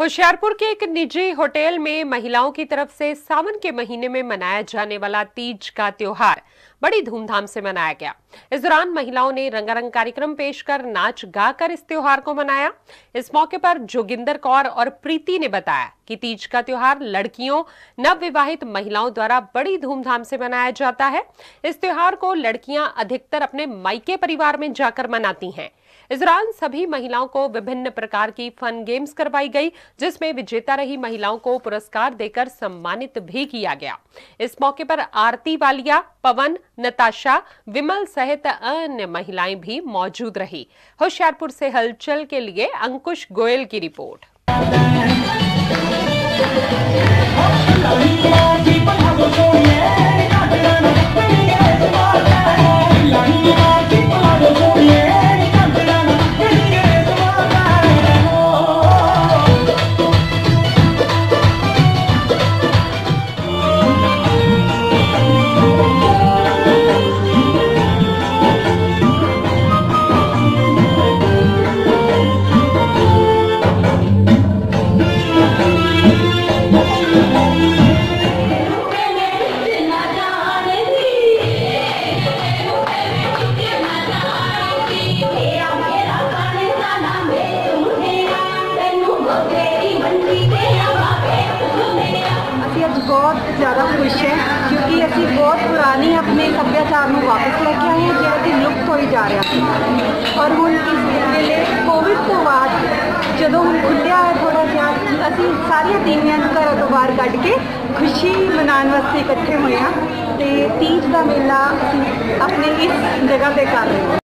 होशियारपुर के एक निजी होटल में महिलाओं की तरफ़ से सावन के महीने में मनाया जाने वाला तीज का त्योहार। बड़ी धूमधाम से मनाया गया। इस दौरान महिलाओं ने रंगारंग कार्यक्रम पेश कर नाच गाकर इस त्योहार को मनाया। इस मौके पर जोगिंदर कौर और प्रीति ने बताया कि तीज का त्योहार लड़कियों नव विवाहित महिलाओं द्वारा बड़ी धूमधाम से मनाया जाता है। इस त्योहार को लड़कियाँ अधिकतर अपने मायके परिवार में जाकर मनाती हैं। इस दौरान सभी महिलाओं को विभिन्न प्रकार की फन गेम्स करवाई गई, जिसमें विजेता रही महिलाओं को पुरस्कार देकर सम्मानित भी किया गया। इस मौके पर आरती वालिया, पवन नताशा, विमल सहित अन्य महिलाएँ भी मौजूद रही। होशियारपुर से हलचल के लिए अंकुश गोयल की रिपोर्ट। ਅਸੀਂ ਅੱਜ ਬਹੁਤ ਜ਼ਿਆਦਾ ਖੁਸ਼ ਹੈ ਕਿਉਂਕਿ ਅਸੀਂ ਬਹੁਤ ਪੁਰਾਣੀ ਆਪਣੇ ਸੱਭਿਆਚਾਰ ਨੂੰ ਵਾਪਸ ਲੈ ਕੇ ਆਏ ਹਾਂ ਜਿਹੜਾ ਕਿ ਲੁਪਤ ਹੋਈ ਜਾ ਰਿਹਾ ਸੀ ਔਰ ਹੁਣ ਇਸ ਵੇਲੇ ਕੋਵਿਡ ਤੋਂ ਬਾਅਦ ਜਦੋਂ ਹੁਣ ਖੁੱਲਿਆ ਹੈ ਥੋੜਾ ਜਿਹਾ ਅਸੀਂ ਸਾਰੀਆਂ ਤੀਵੀਆਂ ਨੂੰ ਘਰਾਂ ਤੋਂ ਬਾਹਰ ਕੱਢ ਕੇ ਖੁਸ਼ੀ ਮਨਾਉਣ ਵਾਸਤੇ ਇਕੱਠੇ ਹੋਏ ਹਾਂ ਤੇ ਤੀਜ ਦਾ ਮੇਲਾ ਅਸੀਂ ਆਪਣੇ ਇਸ ਜਗ੍ਹਾ ਤੇ ਕਰ ਰਹੇ ਹਾਂ